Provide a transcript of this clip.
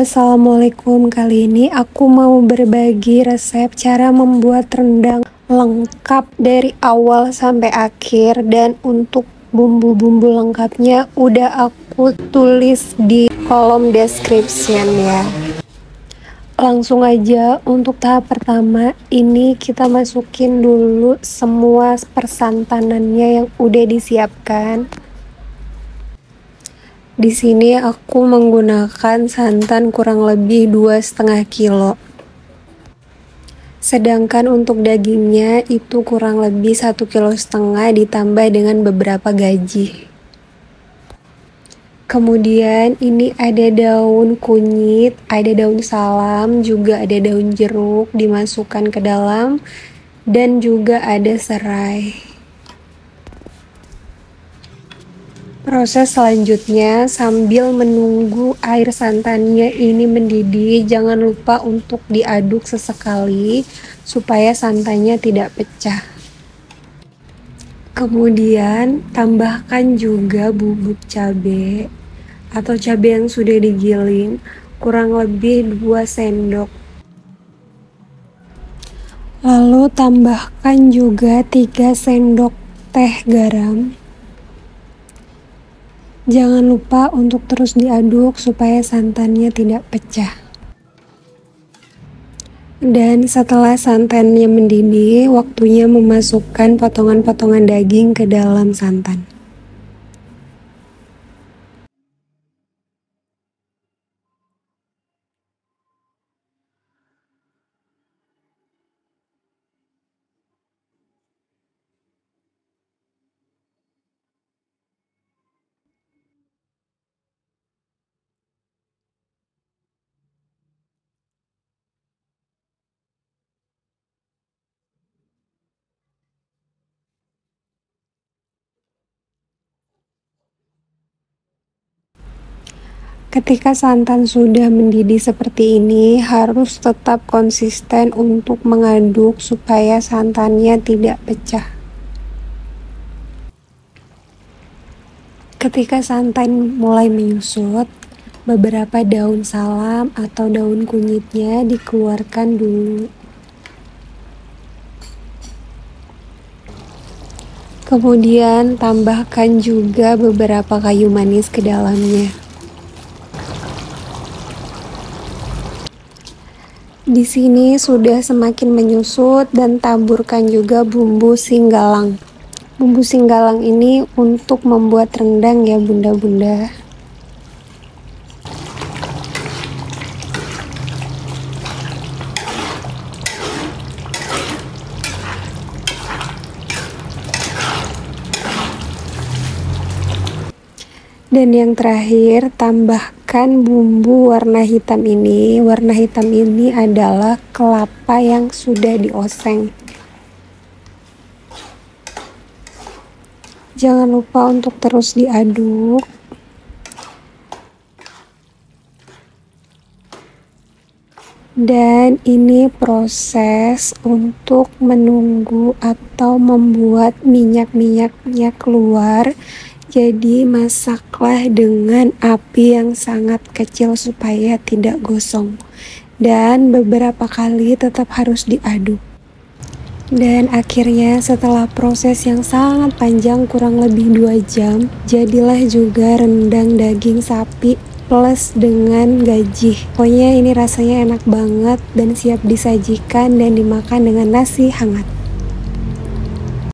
Assalamualaikum. Kali ini aku mau berbagi resep cara membuat rendang lengkap dari awal sampai akhir, dan untuk bumbu-bumbu lengkapnya udah aku tulis di kolom description ya. Langsung aja untuk tahap pertama, ini kita masukin dulu semua persantanannya yang udah disiapkan. Di sini aku menggunakan santan kurang lebih dua setengah kilo. Sedangkan untuk dagingnya itu kurang lebih satu kilo setengah ditambah dengan beberapa gaji. Kemudian ini ada daun kunyit, ada daun salam, juga ada daun jeruk dimasukkan ke dalam dan juga ada serai. Proses selanjutnya sambil menunggu air santannya ini mendidih, jangan lupa untuk diaduk sesekali supaya santannya tidak pecah. Kemudian tambahkan juga bubuk cabai atau cabai yang sudah digiling kurang lebih 2 sendok. Lalu tambahkan juga 3 sendok teh garam Jangan lupa untuk terus diaduk supaya santannya tidak pecah. Dan setelah santannya mendidih, waktunya memasukkan potongan-potongan daging ke dalam santan. Ketika santan sudah mendidih seperti ini, harus tetap konsisten untuk mengaduk supaya santannya tidak pecah. Ketika santan mulai menyusut, beberapa daun salam atau daun kunyitnya dikeluarkan dulu. Kemudian tambahkan juga beberapa kayu manis ke dalamnya. Di sini sudah semakin menyusut dan taburkan juga bumbu singgalang. Bumbu singgalang ini untuk membuat rendang ya bunda-bunda. Dan yang terakhir, tambahkan bumbu warna hitam ini. Warna hitam ini adalah kelapa yang sudah dioseng. Jangan lupa untuk terus diaduk. Dan ini proses untuk menunggu atau membuat minyak-minyaknya keluar jadi masaklah dengan api yang sangat kecil supaya tidak gosong. Dan beberapa kali tetap harus diaduk. Dan akhirnya setelah proses yang sangat panjang kurang lebih 2 jam, jadilah juga rendang daging sapi plus dengan gaji. Pokoknya ini rasanya enak banget dan siap disajikan dan dimakan dengan nasi hangat.